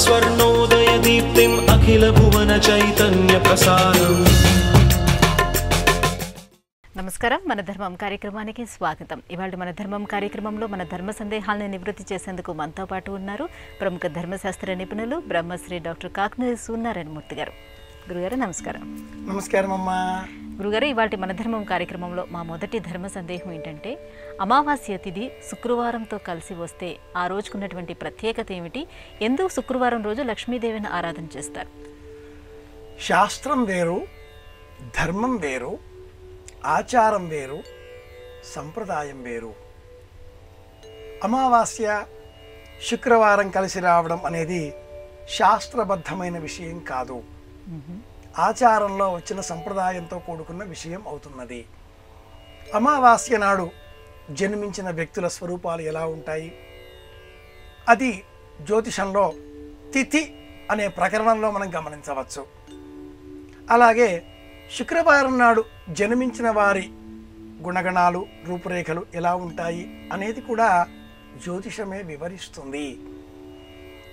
स्वर्णोदयदीप्तिम् अखिलभुवनचैतन्यप्रसारम् నమస్కారం మన ధర్మం కార్యక్రమానికి స్వాగతం ఇవాళ మన ధర్మం కార్యక్రమంలో మన ధర్మ సందేహాలను నివృత్తి చేసేందుకు మనతో పాటు ఉన్నారు ప్రముఖ ధర్మశాస్త్ర నిపుణులు బ్రహ్మశ్రీ డాక్టర్ కాకినాడ సూర్యనారాయణమూర్తి గారు గురుగారు నమస్కారం. నమస్కారం అమ్మా. గురుగారు ఇవాళ మన ధర్మం కార్యక్రమంలో మా మొదటి ధర్మ సందేహం ఏంటంటే అమావాస్య తిథి శుక్రవారంతో కలిసి వస్తే ఆ రోజుకున్నటువంటి ప్రత్యేకత ఏమిటి? ఎందుకు శుక్రవారం రోజు లక్ష్మీదేవిని ఆరాధన చేస్తారు. శాస్త్రం వేరు ధర్మం వేరు ఆచారం వేరు సంప్రదాయం వేరు. అమావాస్య శుక్రవారం కలిసి రావడం అనేది శాస్త్రబద్ధమైన విషయం కాదు. ఆచారంలో వచ్చిన సంప్రదాయంతో కూడుకున్న విషయం అవుతున్నది. అమావాస్య నాడు జన్మించిన వ్యక్తుల స్వరూపాలు ఎలా ఉంటాయి? అది జ్యోతిషంలో తిథి అనే ప్రకరణంలో మనం గమనించవచ్చు. అలాగే శుక్రవారం నాడు జన్మించిన వారి గుణగణాలు రూపురేఖలు ఎలా ఉంటాయి అనేది కూడా జ్యోతిషమే వివరిస్తుంది.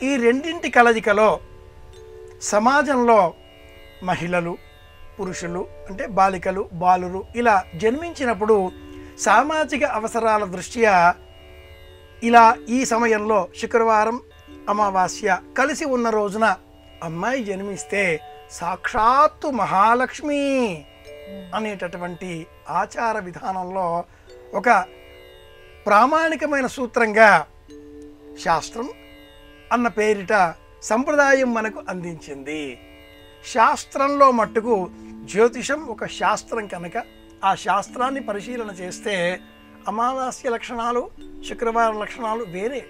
ఈ రెండింటి కలయికలో సమాజంలో మహిళలు పురుషులు అంటే బాలికలు బాలురు ఇలా జన్మించినప్పుడు సామాజిక అవసరాల దృష్ట్యా ఇలా ఈ సమయంలో శుక్రవారం అమావాస్య కలిసి ఉన్న రోజున అమ్మాయి జన్మిస్తే సాక్షాత్తు మహాలక్ష్మి అనేటటువంటి ఆచార విధానంలో ఒక ప్రామాణికమైన సూత్రంగా శాస్త్రం అన్న పేరిట సంప్రదాయం మనకు అందించింది. శాస్త్రంలో మట్టుకు జ్యోతిషం ఒక శాస్త్రం కనుక ఆ శాస్త్రాన్ని పరిశీలన చేస్తే అమావాస్య లక్షణాలు శుక్రవారం లక్షణాలు వేరే.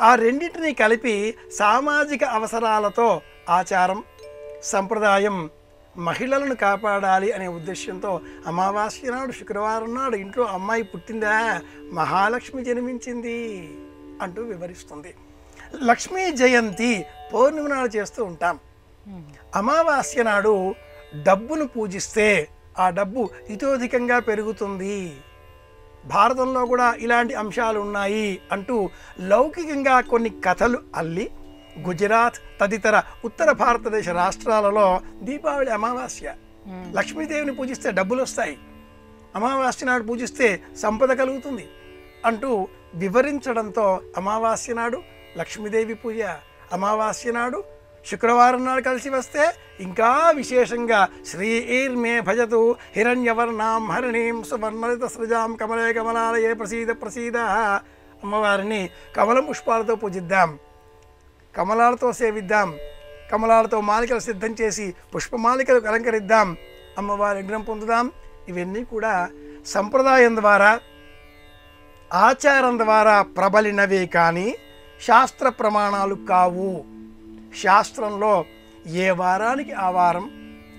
ఆ రెండింటినీ కలిపి సామాజిక అవసరాలతో ఆచారం సంప్రదాయం మహిళలను కాపాడాలి అనే ఉద్దేశంతో అమావాస్య నాడు శుక్రవారం నాడు ఇంట్లో అమ్మాయి పుట్టిందా? మహాలక్ష్మి జన్మించింది అంటూ వివరిస్తుంది. లక్ష్మీ జయంతి పౌర్ణమి నాడు చేస్తూ ఉంటాం. అమావాస్య నాడు డబ్బును పూజిస్తే ఆ డబ్బు ఇతోధికంగా పెరుగుతుంది. భారతంలో కూడా ఇలాంటి అంశాలు ఉన్నాయి అంటూ లౌకికంగా కొన్ని కథలు అల్లి గుజరాత్ తదితర ఉత్తర భారతదేశ రాష్ట్రాలలో దీపావళి అమావాస్య. లక్ష్మీదేవిని పూజిస్తే డబ్బులు వస్తాయి అమావాస్య నాడు పూజిస్తే సంపద కలుగుతుంది అంటూ వివరించడంతో అమావాస్య నాడు లక్ష్మీదేవి పూజ అమావాస్య నాడు శుక్రవారం నాడు కలిసి వస్తే ఇంకా విశేషంగా శ్రీర్మే భజతు హిరణ్యవర్ణాం హరిణీం సువర్ణలిత సృజాం కమలే కమలాలయే ప్రసీద ప్రసీద. అమ్మవారిని కమలం పుష్పాలతో పూజిద్దాం. కమలాలతో సేవిద్దాం. కమలాలతో మాలికలు సిద్ధం చేసి పుష్పమాలికలు అలంకరిద్దాం. అమ్మవారి విఘ్నం పొందుదాం. ఇవన్నీ కూడా సంప్రదాయం ద్వారా ఆచారం ద్వారా ప్రబలినవే కానీ శాస్త్ర ప్రమాణాలు కావు. శాస్త్రంలో ఏ వారానికి ఆ వారం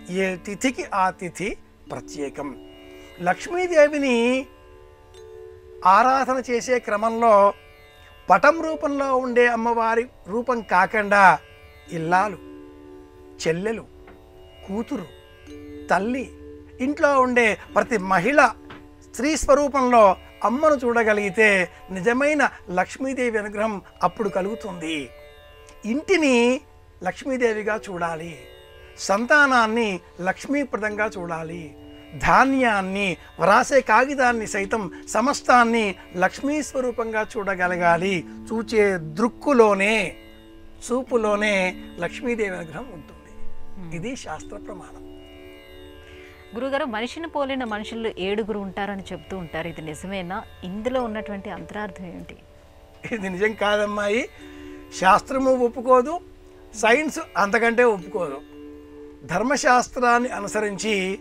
ఏ తిథికి ఆ తిథి ప్రత్యేకం. లక్ష్మీదేవిని ఆరాధన చేసే క్రమంలో పటం రూపంలో ఉండే అమ్మవారి రూపం కాకుండా ఇల్లాలు చెల్లెలు కూతురు తల్లి ఇంట్లో ఉండే ప్రతి మహిళ స్త్రీ స్వరూపంలో అమ్మను చూడగలిగితే నిజమైన లక్ష్మీదేవి అనుగ్రహం అప్పుడు కలుగుతుంది. ఇంటిని లక్ష్మీదేవిగా చూడాలి సంతానాన్ని లక్ష్మీప్రదంగా చూడాలి ధాన్యాన్ని వ్రాసే కాగితాన్ని సైతం సమస్తాన్ని లక్ష్మీ స్వరూపంగా చూడగలగాలి. చూచే దృక్కులోనే చూపులోనే లక్ష్మీదేవి అనుగ్రహం ఉంటుంది. ఇది శాస్త్ర ప్రమాణం. గురుగారు మనిషిని పోలిన మనుషులు ఏడుగురు ఉంటారని చెప్తూ ఉంటారు. ఇది నిజమేనా? ఇందులో ఉన్నటువంటి అంతరార్థం ఏంటి? ఇది నిజం కాదమ్మాయి. శాస్త్రము ఒప్పుకోదు సైన్స్ అంతకంటే ఒప్పుకోదు. ధర్మశాస్త్రాన్ని అనుసరించి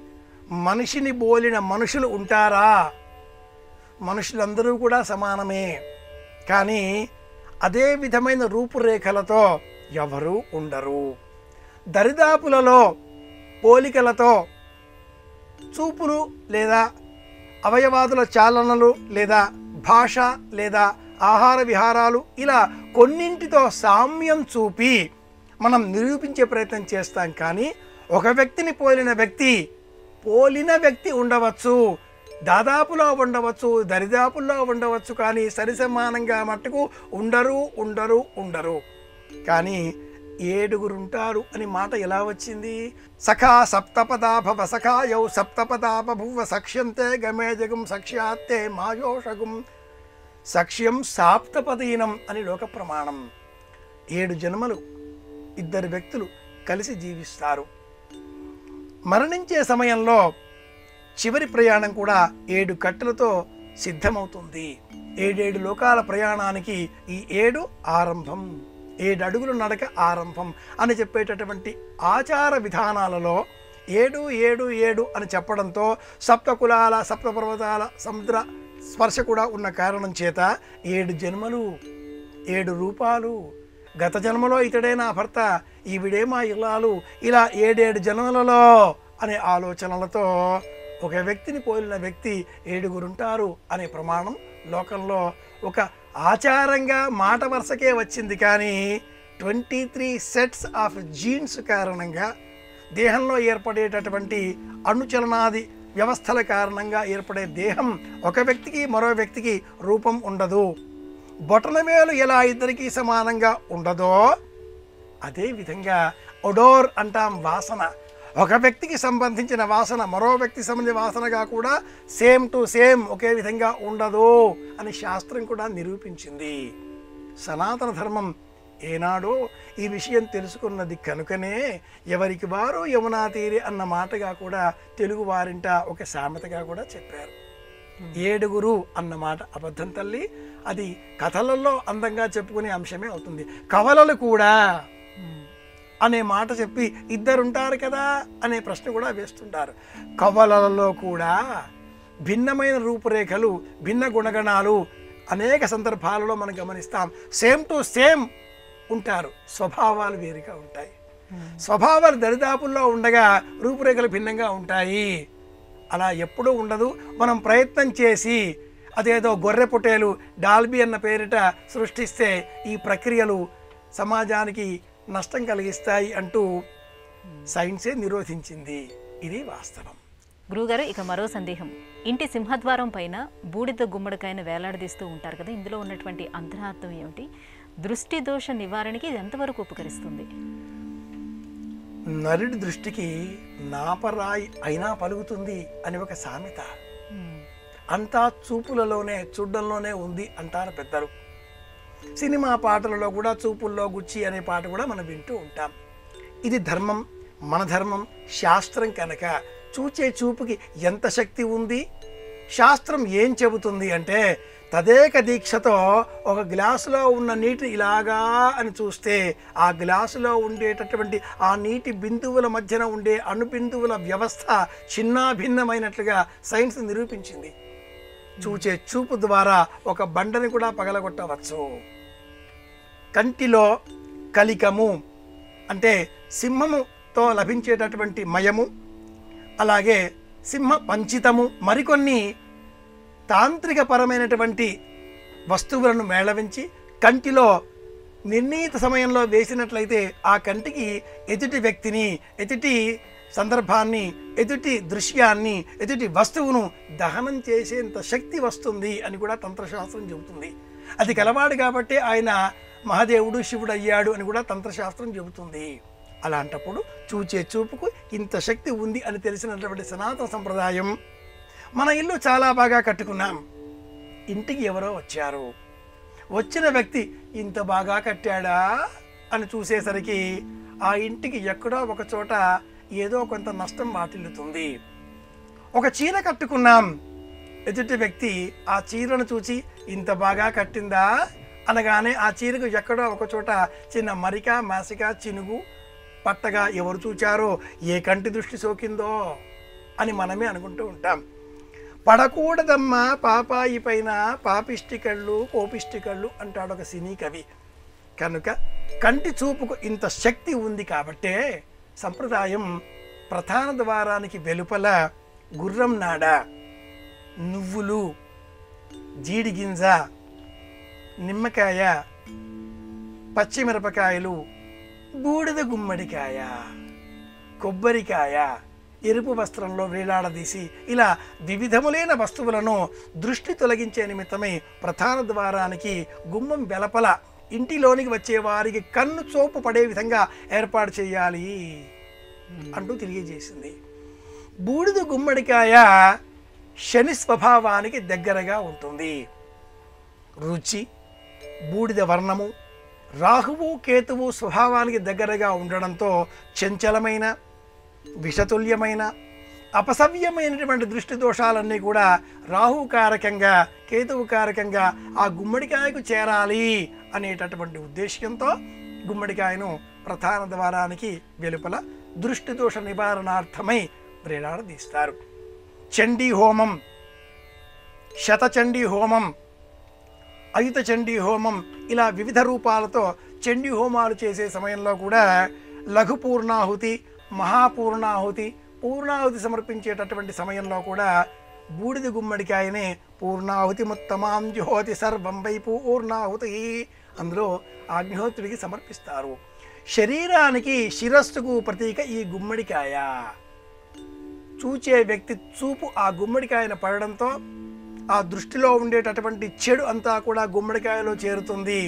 మనిషిని బోలిన మనుషులు ఉంటారా? మనుషులందరూ కూడా సమానమే. కానీ అదే విధమైన రూపురేఖలతో ఎవరూ ఉండరు. దరిదాపులలో పోలికలతో చూపులు లేదా అవయవాదుల చాలనలు లేదా భాష లేదా ఆహార విహారాలు ఇలా కొన్నింటితో సామ్యం చూపి మనం నిరూపించే ప్రయత్నం చేస్తాం కానీ ఒక వ్యక్తిని పోలిన వ్యక్తి పోలిన వ్యక్తి ఉండవచ్చు. దాదాపులో ఉండవచ్చు దరిదాపుల్లో ఉండవచ్చు కానీ సరిసమానంగా మట్టుకు ఉండరు ఉండరు ఉండరు. కానీ ఏడుగురుంటారు అని మాట ఎలా వచ్చింది? సఖా సప్తపదాభవ సఖాయౌ సప్తపదాపభువ సక్ష్యంతే గమే జగం సక్ష్యాత్తే మాయోషగం సక్ష్యం సాప్తపదీనం అని లోక ప్రమాణం ఏడు జన్మలు ఇద్దరు వ్యక్తులు కలిసి జీవిస్తారు. మరణించే సమయంలో చివరి ప్రయాణం కూడా ఏడు కట్టెలతో సిద్ధమవుతుంది. ఏడేడు లోకాల ప్రయాణానికి ఈ ఏడు ఆరంభం ఏడు అడుగులు నడక ఆరంభం అని చెప్పేటటువంటి ఆచార విధానాలలో ఏడు ఏడు ఏడు అని చెప్పడంతో సప్త కులాల సప్త పర్వతాల సముద్ర స్పర్శ కూడా ఉన్న కారణం చేత ఏడు జన్మలు ఏడు రూపాలు. గత జన్మలో ఇతడే నా భర్త ఈవిడే మా ఇల్లాలు. ఇలా ఏడేడు జన్మలలో అనే ఆలోచనలతో ఒక వ్యక్తిని పోలిన వ్యక్తి ఏడుగురుంటారు అనే ప్రమాణం లోకంలో ఒక ఆచారంగా మాట వరుసకే వచ్చింది కానీ twenty three sets of genes కారణంగా దేహంలో ఏర్పడేటటువంటి అణుచలనాది వ్యవస్థల కారణంగా ఏర్పడే దేహం ఒక వ్యక్తికి మరో వ్యక్తికి రూపం ఉండదు. బొటనవేలు ఎలా ఇద్దరికీ సమానంగా ఉండదో అదేవిధంగా ఒడోర్ అంటాం వాసన. ఒక వ్యక్తికి సంబంధించిన వాసన మరో వ్యక్తికి సంబంధించిన వాసనగా కూడా సేమ్ టు సేమ్ ఒకే విధంగా ఉండదు అని శాస్త్రం కూడా నిరూపించింది. సనాతన ధర్మం ఏనాడో ఈ విషయం తెలుసుకున్నది కనుకనే ఎవరికి వారు యమునా తీరి అన్న మాటగా కూడా తెలుగు వారింట ఒక సామెతగా కూడా చెప్పారు. ఏడుగురు అన్న మాట అబద్ధం తల్లి. అది కథలలో అందంగా చెప్పుకునే అంశమే అవుతుంది. కవలలు కూడా అనే మాట చెప్పి ఇద్దరుంటారు కదా అనే ప్రశ్న కూడా వేస్తుంటారు. కవలలలో కూడా భిన్నమైన రూపురేఖలు భిన్న గుణగణాలు అనేక సందర్భాలలో మనం గమనిస్తాం. సేమ్ టు సేమ్ ఉంటారు. స్వభావాలు వేరుగా ఉంటాయి. స్వభావాలు దరిదాపుల్లో ఉండగా రూపురేఖలు భిన్నంగా ఉంటాయి. అలా ఎప్పుడూ ఉండదు. మనం ప్రయత్నం చేసి అదేదో గొర్రె పొట్టేలు డాల్బీ అన్న పేరిట సృష్టిస్తే ఈ ప్రక్రియలు సమాజానికి నష్టం కలిగిస్తాయి అంటూ సైన్సే నిరోధించింది. ఇది వాస్తవం. గురుగారు ఇక మరో సందేహం. ఇంటి సింహద్వారం పైన బూడిద గుమ్మడికాయను వేలాడదీస్తూ ఉంటారు కదా. ఇందులో ఉన్నటువంటి అంతరార్థం ఏమిటి? దృష్టి దోష నివారణకి ఇది ఎంతవరకు ఉపకరిస్తుంది? నరుడి దృష్టికి నాపరాయి అయినా పలుకుతుంది అని ఒక సామెత. అంతా చూపులలోనే చూడ్డంలోనే ఉంది అంటారు పెద్దలు. సినిమా పాటలలో కూడా చూపుల్లో గుచ్చి అనే పాట కూడా మనం వింటూ ఉంటాం. ఇది ధర్మం మన ధర్మం శాస్త్రం కనుక చూచే చూపుకి ఎంత శక్తి ఉంది? శాస్త్రం ఏం చెబుతుంది అంటే తదేక దీక్షతో ఒక గ్లాసులో ఉన్న నీటిని ఇలాగా అని చూస్తే ఆ గ్లాసులో ఉండేటటువంటి ఆ నీటి బిందువుల మధ్యన ఉండే అణుబిందువుల వ్యవస్థ చిన్నాభిన్నమైనట్లుగా సైన్స్ నిరూపించింది. చూచే చూపు ద్వారా ఒక బండని కూడా పగలగొట్టవచ్చు. కంటిలో కలికము అంటే సింహముతో లభించేటటువంటి మయము అలాగే సింహ పంచితము మరికొన్ని తాంత్రిక పరమైనటువంటి వస్తువులను మేళవించి కంటిలో నిర్ణీత సమయంలో వేసినట్లయితే ఆ కంటికి ఎదుటి వ్యక్తిని ఎదుటి సందర్భాన్ని ఎదుటి దృశ్యాన్ని ఎదుటి వస్తువును దహనం చేసేంత శక్తి వస్తుంది అని కూడా తంత్రశాస్త్రం చెబుతుంది. అది కలవాడు కాబట్టి ఆయన మహాదేవుడు శివుడు అయ్యాడు అని కూడా తంత్రశాస్త్రం చెబుతుంది. అలాంటప్పుడు చూచే చూపుకు ఇంత శక్తి ఉంది అని తెలిసినటువంటి సనాతన సంప్రదాయం మన ఇల్లు చాలా బాగా కట్టుకున్నాం. ఇంటికి ఎవరో వచ్చారు. వచ్చిన వ్యక్తి ఇంత బాగా కట్టాడా? అని చూసేసరికి ఆ ఇంటికి ఎక్కడో ఒక చోట ఏదో కొంత నష్టం వాటిల్లుతుంది. ఒక చీర కట్టుకున్నాం. ఎదుటి వ్యక్తి ఆ చీరను చూసి ఇంత బాగా కట్టిందా? అనగానే ఆ చీరకు ఎక్కడో ఒక చోట చిన్న మరిక మాసిక చినుగు పట్టగా ఎవరు చూచారో ఏ కంటి దృష్టి సోకిందో అని మనమే అనుకుంటూ ఉంటాం. పడకూడదమ్మా పాపాయి పైన పాపిష్టి కళ్ళు కోపిష్టి కళ్ళు అంటాడు ఒక సినీ కవి. కనుక కంటి చూపుకు ఇంత శక్తి ఉంది కాబట్టే సంప్రదాయం ప్రధాన ద్వారానికి వెలుపల గుర్రం నాడ నువ్వులు జీడిగింజ నిమ్మకాయ పచ్చిమిరపకాయలు బూడిద గుమ్మడికాయ కొబ్బరికాయ ఎరుపు వస్త్రంలో వేలాడదీసి ఇలా వివిధములైన వస్తువులను దృష్టి తొలగించే నిమిత్తమై ప్రధాన ద్వారానికి గుమ్మం వెలపల ఇంటిలోనికి వచ్చే వారికి కన్ను చూపు పడే విధంగా ఏర్పాటు చేయాలి అంటూ తెలియజేసింది. బూడిద గుమ్మడికాయ శని స్వభావానికి దగ్గరగా ఉంటుంది. రుచి బూడిద వర్ణము రాహువు కేతువు స్వభావానికి దగ్గరగా ఉండడంతో చంచలమైన విషతుల్యమైన అపసవ్యమైనటువంటి దృష్టి దోషాలన్నీ కూడా రాహుకారకంగా కేతువుకారకంగా ఆ గుమ్మడికాయకు చేరాలి అనేటటువంటి ఉద్దేశ్యంతో గుమ్మడికాయను ప్రధాన ద్వారానికి వెలుపల దృష్టి దోష నివారణార్థమై వేలాడదీస్తారు. చండీ హోమం శతచండీ హోమం అయుత చండీ హోమం ఇలా వివిధ రూపాలతో చండీ హోమాలు చేసే సమయంలో కూడా లఘు పూర్ణాహుతి మహాపూర్ణాహుతి పూర్ణాహుతి సమర్పించేటటువంటి సమయంలో కూడా బూడిద గుమ్మడికాయనే పూర్ణాహుతి ముత్తమాం జ్యోతి సర్వం వై పూర్ణాహుతి అందులో అగ్నిహోత్రుడికి సమర్పిస్తారు. శరీరానికి శిరస్సుకు ప్రతీక ఈ గుమ్మడికాయ. చూచే వ్యక్తి చూపు ఆ గుమ్మడికాయను పడడంతో ఆ దృష్టిలో ఉండేటటువంటి చెడు అంతా కూడా గుమ్మడికాయలో చేరుతుంది.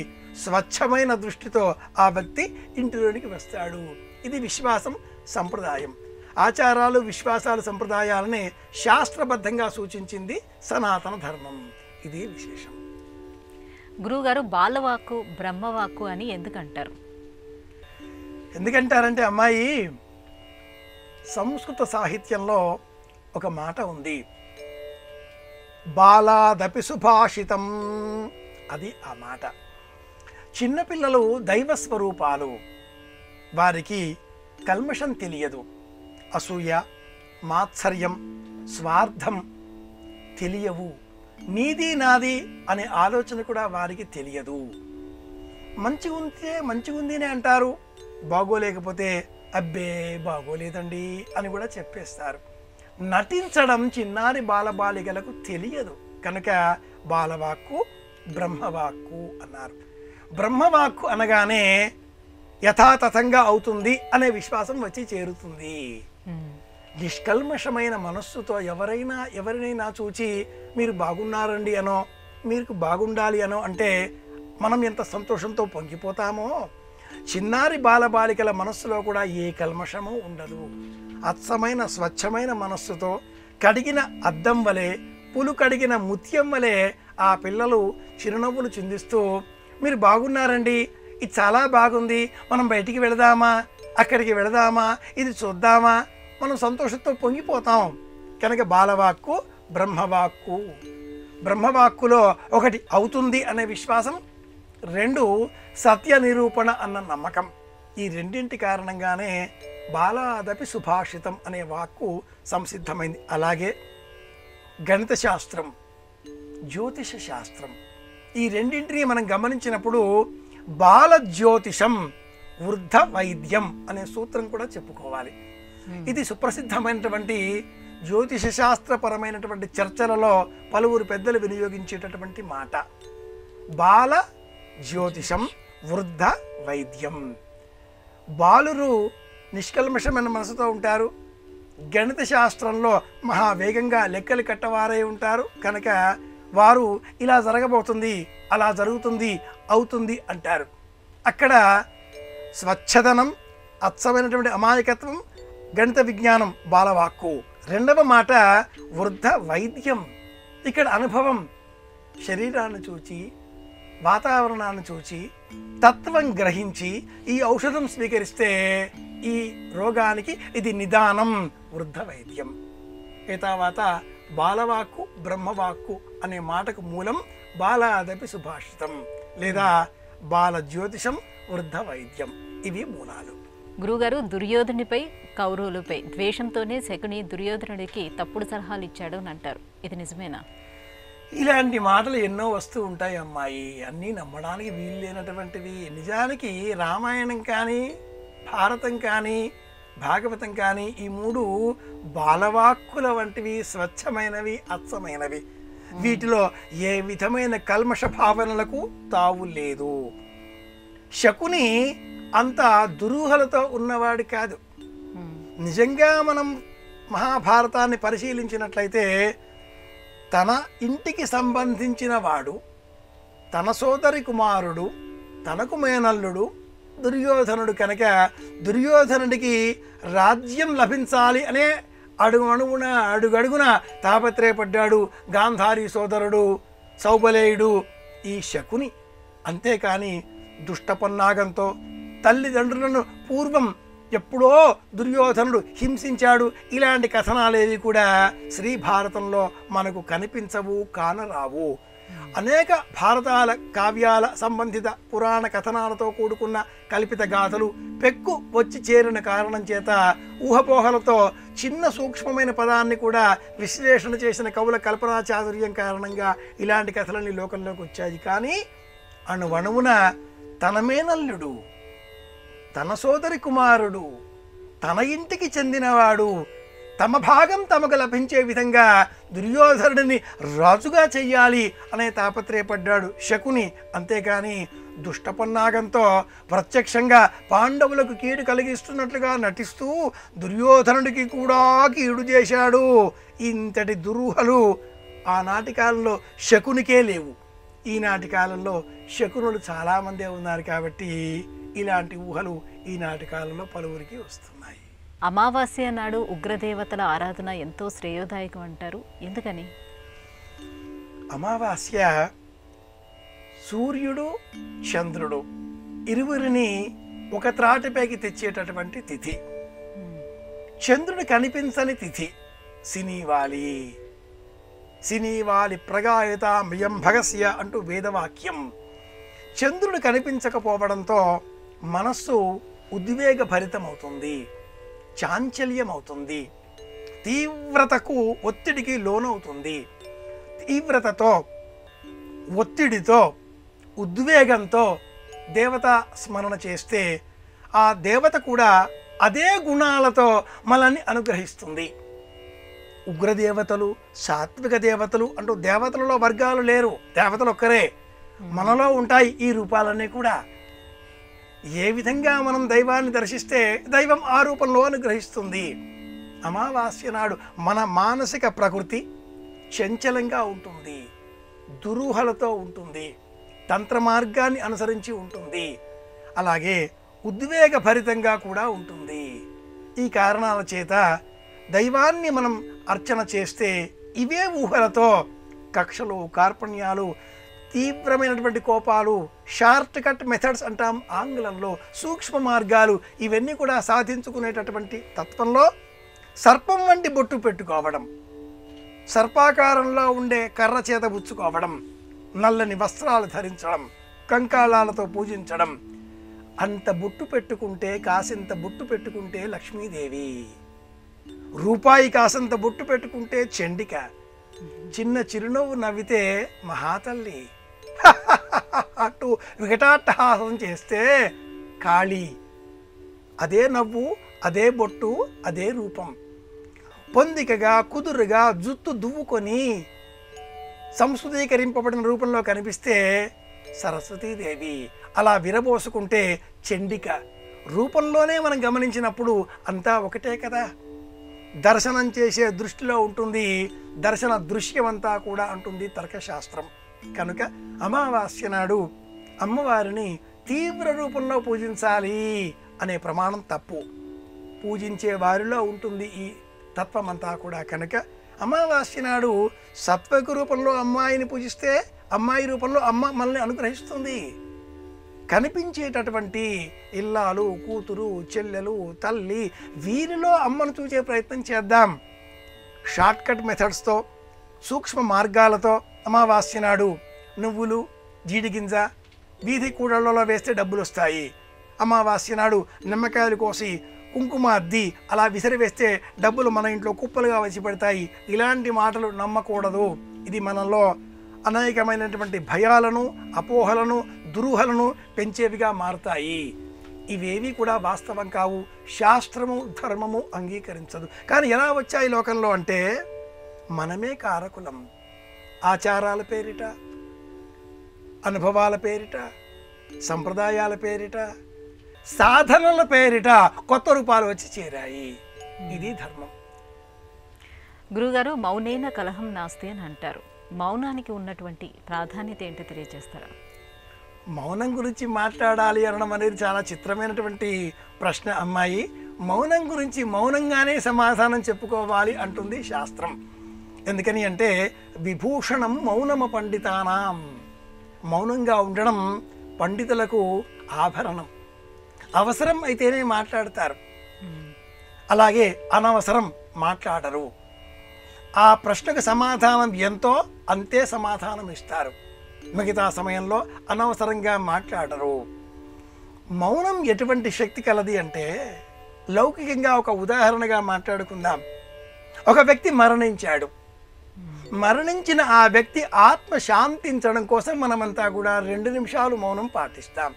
స్వచ్ఛమైన దృష్టితో ఆ వ్యక్తి ఇంటిలోనికి వస్తాడు. ఇది విశ్వాసం సంప్రదాయం. ఆచారాలు విశ్వాసాలు సంప్రదాయాలని శాస్త్రబద్ధంగా సూచించింది సనాతన ధర్మం. ఇది విశేషం. గురువుగారు బాలవాక్కు బ్రహ్మవాక్కు అని ఎందుకు అంటారు ఎందుకంటారంటే అమ్మాయి సంస్కృత సాహిత్యంలో ఒక మాట ఉంది. బాలాదపి సుభాషితం. అది ఆ మాట. చిన్నపిల్లలు దైవ స్వరూపాలు. వారికి కల్మషం తెలియదు. అసూయ మాత్సర్యం స్వార్థం తెలియవు. నీది నాది అనే ఆలోచన కూడా వారికి తెలియదు. మంచి ఉంటే మంచి అని అంటారు. బాగోలేకపోతే అబ్బే బాగోలేదండి అని కూడా చెప్పేస్తారు. నటించడం చిన్నారి బాలబాలికలకు తెలియదు. కనుక బాలవాక్కు బ్రహ్మవాక్కు అన్నారు. బ్రహ్మవాక్కు అనగానే యథాతథంగా అవుతుంది అనే విశ్వాసం వచ్చి చేరుతుంది. నిష్కల్మషమైన మనస్సుతో ఎవరైనా ఎవరినైనా చూచి మీరు బాగున్నారండి అనో మీకు బాగుండాలి అనో అంటే మనం ఎంత సంతోషంతో పొంగిపోతామో చిన్నారి బాలబాలికల మనస్సులో కూడా ఏ కల్మషము ఉండదు. అచ్చమైన స్వచ్ఛమైన మనస్సుతో కడిగిన అద్దం వలె పులు కడిగిన ముత్యం వలె ఆ పిల్లలు చిరునవ్వులు చిందిస్తూ మీరు బాగున్నారండి ఇది చాలా బాగుంది. మనం బయటికి వెళదామా? అక్కడికి వెళదామా? ఇది చూద్దామా? మనం సంతోషంతో పొంగిపోతాం. కనుక బాలవాక్కు బ్రహ్మవాక్కు. బ్రహ్మవాక్కులో ఒకటి అవుతుంది అనే విశ్వాసం రెండు సత్య నిరూపణ అన్న నమ్మకం. ఈ రెండింటి కారణంగానే బాలాదపి సుభాషితం అనే వాక్కు సంసిద్ధమైంది. అలాగే గణిత శాస్త్రం జ్యోతిష శాస్త్రం. ఈ రెండింటినీ మనం గమనించినప్పుడు బాల జ్యోతిషం వృద్ధ వైద్యం అనే సూత్రం కూడా చెప్పుకోవాలి. ఇది సుప్రసిద్ధమైనటువంటి జ్యోతిష శాస్త్రపరమైనటువంటి చర్చలలో పలువురు పెద్దలు వినియోగించేటటువంటి మాట. బాల జ్యోతిషం వృద్ధ వైద్యం. బాలురు నిష్కల్మషమైన మనసుతో ఉంటారు. గణిత శాస్త్రంలో మహావేగంగా లెక్కలు కట్టవారై ఉంటారు. కనుక వారు ఇలా జరగబోతుంది అలా జరుగుతుంది అవుతుంది అంటారు. అక్కడ స్వచ్ఛదనం అచ్చమైనటువంటి అమాయకత్వం గణిత విజ్ఞానం బాలవాక్కు. రెండవ మాట వృద్ధ వైద్యం. ఇక్కడ అనుభవం శరీరాన్ని చూచి వాతావరణాన్ని చూచి తత్వం గ్రహించి ఈ ఔషధం స్వీకరిస్తే ఈ రోగానికి ఇది నిదానం వృద్ధ వైద్యం. ఏతావాత బాలవాక్కు బ్రహ్మవాక్కు అనే మాటకు మూలం బాలాదపి సుభాషితం. లేదా బాల జ్యోతిషం వృద్ధ వైద్యం ఇవి మూలాలు. గురువుగారు దుర్యోధనుడిపై కౌరవులపై ద్వేషంతోనే శకుని దుర్యోధనుడికి తప్పుడు సలహాలు ఇచ్చాడు అని అంటారు. ఇది నిజమేనా? ఇలాంటి మాటలు ఎన్నో వస్తూ ఉంటాయి అమ్మాయి. అన్నీ నమ్మడానికి వీలు లేనటువంటివి నిజానికి రామాయణం కానీ భారతం కానీ భాగవతం కానీ ఈ మూడు బాలవాక్కుల వంటివి స్వచ్ఛమైనవి అచ్చమైనవి. వీటిలో ఏ విధమైన కల్మష భావనలకు తావు లేదు. శకుని అంత దురూహలతో ఉన్నవాడు కాదు. నిజంగా మనం మహాభారతాన్ని పరిశీలించినట్లయితే తన ఇంటికి సంబంధించిన వాడు తన సోదరి కుమారుడు తనకు మేనల్లుడు దుర్యోధనుడు కనుక దుర్యోధనుడికి రాజ్యం లభించాలి అనే అడుగు అడుగున అడుగడుగున తాపత్రయపడ్డాడు గాంధారి సోదరుడు సౌబలేయుడు ఈ శకుని. అంతేకాని దుష్టపన్నాగంతో తల్లిదండ్రులను పూర్వం ఎప్పుడో దుర్యోధనుడు హింసించాడు. ఇలాంటి కథనాలేవి కూడా శ్రీ భారతంలో మనకు కనిపించవు కానరావు. అనేక భారతాల కావ్యాల సంబంధిత పురాణ కథనాలతో కూడుకున్న కల్పిత గాథలు పెక్కు వచ్చి చేరిన కారణం చేత ఊహపోహలతో చిన్న సూక్ష్మమైన పదాన్ని కూడా విశ్లేషణ చేసిన కవుల కల్పనా చాతుర్యం కారణంగా ఇలాంటి కథలన్నీ లోకంలోకి వచ్చాయి. కానీ అణువణువున తనమేనల్లుడు తన సోదరి కుమారుడు తన ఇంటికి చెందినవాడు తమ భాగం తమకు లభించే విధంగా దుర్యోధనుడిని రాజుగా చెయ్యాలి అనే తాపత్రయపడ్డాడు శకుని. అంతేకాని దుష్టపన్నాగంతో ప్రత్యక్షంగా పాండవులకు కీడు కలిగిస్తున్నట్లుగా నటిస్తూ దుర్యోధనుడికి కూడా కీడు చేశాడు. ఇంతటి దురూహలు ఆనాటి కాలంలో శకునికే లేవు. ఈనాటి కాలంలో శకునులు చాలామందే ఉన్నారు కాబట్టి ఇలాంటి ఊహలు ఈనాటి కాలంలో పలువురికి వస్తుంది అమావాస్య నాడు ఉగ్రదేవతల ఆరాధన ఎంతో శ్రేయోదాయకం అంటారు ఎందుకని? అమావాస్య సూర్యుడు చంద్రుడు ఇరువురిని ఒక త్రాటిపైకి తెచ్చేటటువంటి తిథి. చంద్రుడు కనిపించని తిథి. సినీవాలి సినీవాలి ప్రగాయత మియం భగస్య అంటూ వేదవాక్యం. చంద్రుడు కనిపించకపోవడంతో మనస్సు ఉద్వేగభరితమవుతుంది. చాంచల్యం అవుతుంది తీవ్రతకు ఒత్తిడికి లోనవుతుంది. తీవ్రతతో ఒత్తిడితో ఉద్వేగంతో దేవత స్మరణ చేస్తే ఆ దేవత కూడా అదే గుణాలతో మనల్ని అనుగ్రహిస్తుంది. ఉగ్రదేవతలు సాత్విక దేవతలు అంటూ దేవతలలో వర్గాలు లేరు. దేవతలు ఒక్కరే. మనలో ఉంటాయి ఈ రూపాలన్నీ కూడా. ఏ విధంగా మనం దైవాన్ని దర్శిస్తే దైవం ఆ రూపంలో అనుగ్రహిస్తుంది? అమావాస్య నాడు మన మానసిక ప్రకృతి చంచలంగా ఉంటుంది దురూహలతో ఉంటుంది తంత్ర మార్గాన్ని అనుసరించి ఉంటుంది అలాగే ఉద్వేగభరితంగా కూడా ఉంటుంది. ఈ కారణాల చేత దైవాన్ని మనం అర్చన చేస్తే ఇవే ఊహలతో కక్షలు కార్పణ్యాలు తీవ్రమైనటువంటి కోపాలు షార్ట్ కట్ మెథడ్స్ అంటాం ఆంగ్లంలో సూక్ష్మ మార్గాలు ఇవన్నీ కూడా సాధించుకునేటటువంటి తత్వంలో సర్పం వంటి బొట్టు పెట్టుకోవడం సర్పాకారంలో ఉండే కర్ర చేత బుచ్చుకోవడం నల్లని వస్త్రాలు ధరించడం కంకాళాలతో పూజించడం అంత బొట్టు పెట్టుకుంటే కాసింత బొట్టు పెట్టుకుంటే లక్ష్మీదేవి. రూపాయి కాసంత బొట్టు పెట్టుకుంటే చండిక. చిన్న చిరునవ్వు నవ్వితే మహాతల్లి. అటు వికటాట్టహాసం చేస్తే కాళీ అదే నవ్వు అదే బొట్టు అదే రూపం. పొందికగా కుదురుగా జుత్తు దువ్వుకొని సంస్కృతీకరింపబడిన రూపంలో కనిపిస్తే సరస్వతీదేవి. అలా విరబోసుకుంటే చండిక. రూపంలోనే మనం గమనించినప్పుడు అంతా ఒకటే కదా. దర్శనం చేసే దృష్టిలో ఉంటుంది దర్శన దృశ్యమంతా కూడా అంటుంది తర్కశాస్త్రం. కనుక అమావాస్య నాడు అమ్మవారిని తీవ్ర రూపంలో పూజించాలి అనే ప్రమాణం తప్పు. పూజించే వారిలో ఉంటుంది ఈ తత్వమంతా కూడా. కనుక అమావాస్య నాడు సత్వకు రూపంలో అమ్మాయిని పూజిస్తే అమ్మాయి రూపంలో అమ్మ మనల్ని అనుగ్రహిస్తుంది. కనిపించేటటువంటి ఇల్లాలు కూతురు చెల్లెలు తల్లి వీరిలో అమ్మను చూసే ప్రయత్నం చేద్దాం. షార్ట్కట్ మెథడ్స్తో సూక్ష్మ మార్గాలతో అమావాస్య నాడు నువ్వులు జీడిగింజ వీధి కూడళ్ళలో వేస్తే డబ్బులు వస్తాయి అమావాస్య నాడు నిమ్మకాయలు కోసి కుంకుమ అద్ది అలా విసిరివేస్తే డబ్బులు మన ఇంట్లో కుప్పలుగా వచ్చిపెడతాయి ఇలాంటి మాటలు నమ్మకూడదు. ఇది మనలో అనేకమైనటువంటి భయాలను అపోహలను దురూహలను పెంచేవిగా మారతాయి. ఇవేవి కూడా వాస్తవం కావు. శాస్త్రము ధర్మము అంగీకరించదు. కానీ ఎలా వచ్చాయి లోకంలో అంటే మనమే కారకులం. ఆచారాల పేరిట అనుభవాల పేరిట సంప్రదాయాల పేరిట సాధనల పేరిట కొత్త రూపాలు వచ్చి చేరాయి. ఇది ధర్మం. గురుగారు మౌనేన కలహం నాస్తి అని అంటారు. మౌనానికి ఉన్నటువంటి ప్రాధాన్యత ఏంటో తెలియజేస్తారా? మౌనం గురించి మాట్లాడాలి అనడం అనేది చాలా చిత్రమైనటువంటి ప్రశ్న అమ్మాయి. మౌనం గురించి మౌనంగానే సమాధానం చెప్పుకోవాలి అంటుంది శాస్త్రం. ఎందుకని అంటే విభూషణం మౌనమ పండితానాం. మౌనంగా ఉండడం పండితులకు ఆభరణం. అవసరం అయితేనే మాట్లాడతారు. అలాగే అనవసరం మాట్లాడరు. ఆ ప్రశ్నకు సమాధానం ఎంతో అంతే సమాధానం ఇస్తారు. మిగతా సమయంలో అనవసరంగా మాట్లాడరు. మౌనం ఎటువంటి శక్తి కలది అంటే లౌకికంగా ఒక ఉదాహరణగా మాట్లాడుకుందాం. ఒక వ్యక్తి మరణించాడు. మరణించిన ఆ వ్యక్తి ఆత్మ శాంతించడం కోసం మనమంతా కూడా రెండు నిమిషాలు మౌనం పాటిస్తాం.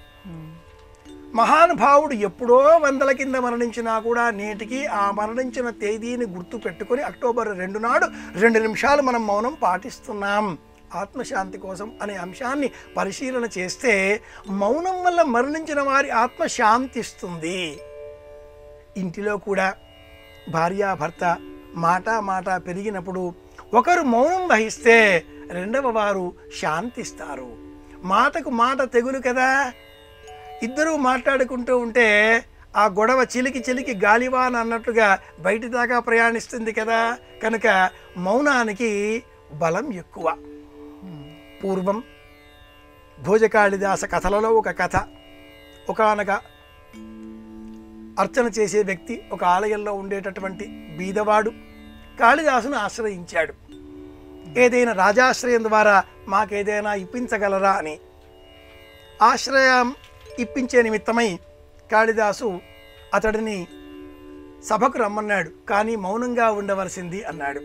మహానుభావుడు ఎప్పుడో వందల కింద మరణించినా కూడా నేటికి ఆ మరణించిన తేదీని గుర్తు పెట్టుకొని అక్టోబర్ రెండు నాడు రెండు నిమిషాలు మనం మౌనం పాటిస్తున్నాం. ఆత్మశాంతి కోసం అనే అంశాన్ని పరిశీలన చేస్తే మౌనం వల్ల మరణించిన వారి ఆత్మ శాంతిస్తుంది. ఇంటిలో కూడా భార్యాభర్త మాట మాట పెరిగినప్పుడు ఒకరు మౌనం వహిస్తే రెండవ వారు శాంతిస్తారు. మాటకు మాట తెగులు కదా? ఇద్దరూ మాట్లాడుకుంటూ ఉంటే ఆ గొడవ చిలికి చిలికి గాలివాన అన్నట్టుగా బయటి దాకా ప్రయాణిస్తుంది కదా? కనుక మౌనానికి బలం ఎక్కువ. పూర్వం భోజకాళిదాస కథలలో ఒక కథ. ఒకానొక అర్చన చేసే వ్యక్తి ఒక ఆలయంలో ఉండేటటువంటి బీదవాడు. కాళిదాసును ఆశ్రయించాడు. ఏదైనా రాజాశ్రయం ద్వారా మాకేదైనా ఇప్పించగలరా అని. ఆశ్రయం ఇప్పించే నిమిత్తమై కాళిదాసు అతడిని సభకు రమ్మన్నాడు. కానీ మౌనంగా ఉండవలసింది అన్నాడు.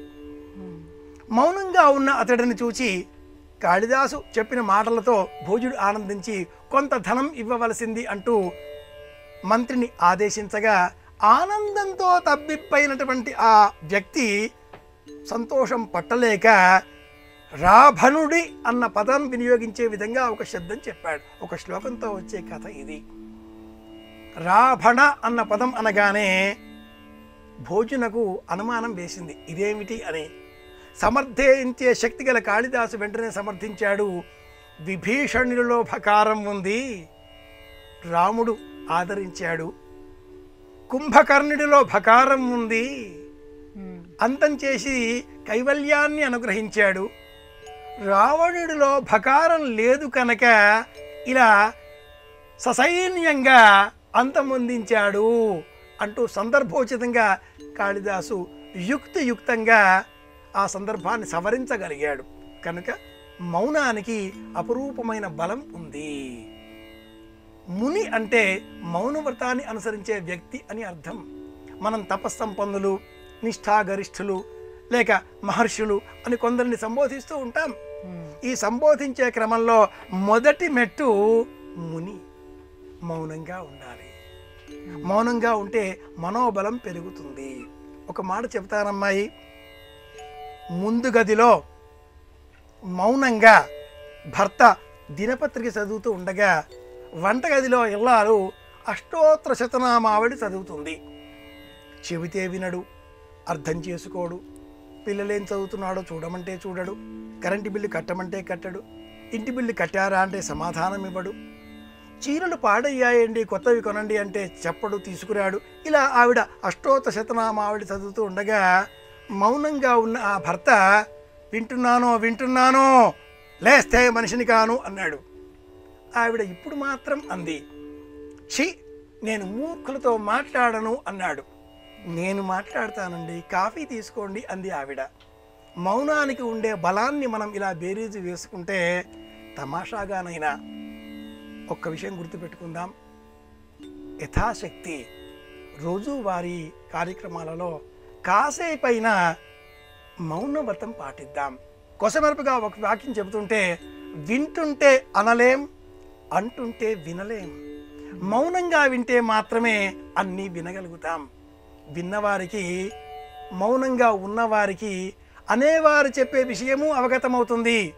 మౌనంగా ఉన్న అతడిని చూచి కాళిదాసు చెప్పిన మాటలతో భోజుడు ఆనందించి కొంత ధనం ఇవ్వవలసింది అంటూ మంత్రిని ఆదేశించగా ఆనందంతో తబ్బిప్పైనటువంటి ఆ వ్యక్తి సంతోషం పట్టలేక రాభనుడి అన్న పదం వినియోగించే విధంగా ఒక శబ్దం చెప్పాడు. ఒక శ్లోకంతో వచ్చే కథ ఇది. రాభణ అన్న పదం అనగానే భోజనకు అనుమానం వేసింది. ఇదేమిటి అని సమర్థించే శక్తి గల కాళిదాసు వెంటనే సమర్థించాడు. విభీషణులలో భకారం ఉంది. రాముడు ఆదరించాడు. కుంభకర్ణుడిలో భకారం ఉంది. అంతం చేసి కైవల్యాన్ని అనుగ్రహించాడు. రావణుడిలో భకారం లేదు కనుక ఇలా ససైన్యంగా అంతమొందించాడు అంటూ సందర్భోచితంగా కాళిదాసు యుక్తియుక్తంగా ఆ సందర్భాన్ని సవరించగలిగాడు. కనుక మౌనానికి అపురూపమైన బలం ఉంది. ముని అంటే మౌనవ్రతాన్ని అనుసరించే వ్యక్తి అని అర్థం. మనం తపస్సంపన్నులు నిష్ఠాగరిష్ఠులు లేక మహర్షులు అని కొందరిని సంబోధిస్తూ ఉంటాం. ఈ సంబోధించే క్రమంలో మొదటి మెట్టు ముని. మౌనంగా ఉండాలి. మౌనంగా ఉంటే మనోబలం పెరుగుతుంది. ఒక మాట చెప్తానమ్మాయి ముందు గదిలో మౌనంగా భర్త దినపత్రిక చదువుతూ ఉండగా వంటగదిలో ఇల్లాలు అష్టోత్తర శతనామావళి చదువుతుంది. చెబితే వినడు అర్థం చేసుకోడు. పిల్లలేం చదువుతున్నాడో చూడమంటే చూడడు కరెంటు బిల్లు కట్టమంటే కట్టడు ఇంటి బిల్లు కట్టారా అంటే సమాధానం ఇవ్వడు. చీరలు పాడయ్యాయండి కొత్తవి కొనండి అంటే చెప్పడు తీసుకురాడు. ఇలా ఆవిడ అష్టోత్తర శతనామావిడి చదువుతూ ఉండగా మౌనంగా ఉన్న ఆ భర్త వింటున్నానో వింటున్నానో లేస్తే మనిషిని కాను అన్నాడు. ఆవిడ ఇప్పుడు మాత్రం అంది. ఛీ నేను మూర్ఖులతో మాట్లాడను అన్నాడు. నేను మాట్లాడతానండి కాఫీ తీసుకోండి అంది ఆవిడ. మౌనానికి ఉండే బలాన్ని మనం ఇలా బేరీజు వేసుకుంటే తమాషాగానైనా. ఒక్క విషయం గుర్తుపెట్టుకుందాం. యథాశక్తి. రోజువారీ కార్యక్రమాలలో కాసేపైనా మౌన వ్రతం పాటిద్దాం. కొసమెరుపుగా ఒక వాక్యం చెబుతుంటే వింటుంటే అనలేం? అంటుంటే వినలేం. మౌనంగా వింటే మాత్రమే అన్నీ వినగలుగుతాం. విన్నవారికి మౌనంగా ఉన్నవారికి అనేవారు చెప్పే విషయము అవగతమవుతుంది.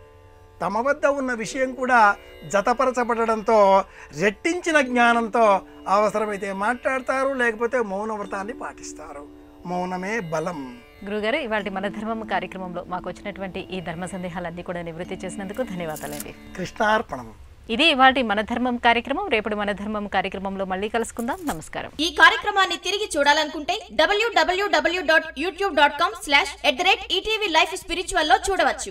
తమ వద్ద ఉన్న విషయం కూడా జతపరచబడడంతో రెట్టించిన జ్ఞానంతో అవసరమైతే మాట్లాడతారు లేకపోతే మౌన వ్రతాన్ని పాటిస్తారు. మౌనమే బలం. గురుగారు ఇవాళ మన ధర్మం కార్యక్రమంలో మాకు వచ్చినటువంటి ఈ ధర్మ సందేహాలన్నీ కూడా నివృత్తి చేసినందుకు ధన్యవాదాలండి. కృష్ణార్పణం. ఇది ఇవాటి మన ధర్మం కార్యక్రమం. రేపటి మన ధర్మం కార్యక్రమంలో మళ్ళీ కలుసుకుందాం. నమస్కారం. ఈ కార్యక్రమాన్ని తిరిగి చూడాలనుకుంటే డబ్ల్యూడబ్ల్యూడబ్ల్యూ dot YouTube dot com slash at the rate ETV Life స్పిరిచువల్లో చూడవచ్చు.